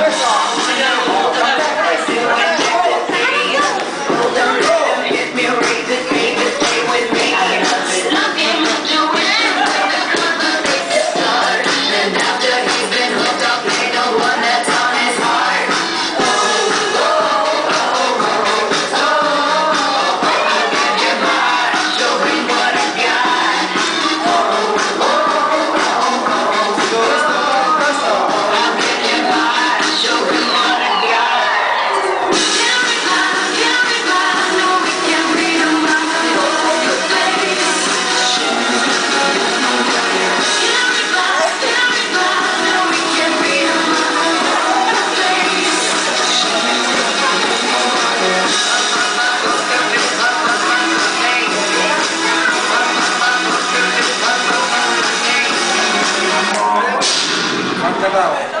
Wonderful. Legal.